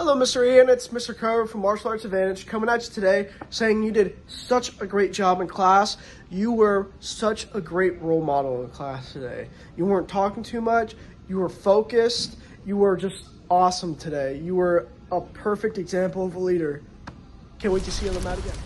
Hello, Mr. Ian. It's Mr. Carver from Martial Arts Advantage coming at you today saying you did such a great job in class. You were such a great role model in class today. You weren't talking too much. You were focused. You were just awesome today. You were a perfect example of a leader. Can't wait to see you on the mat again.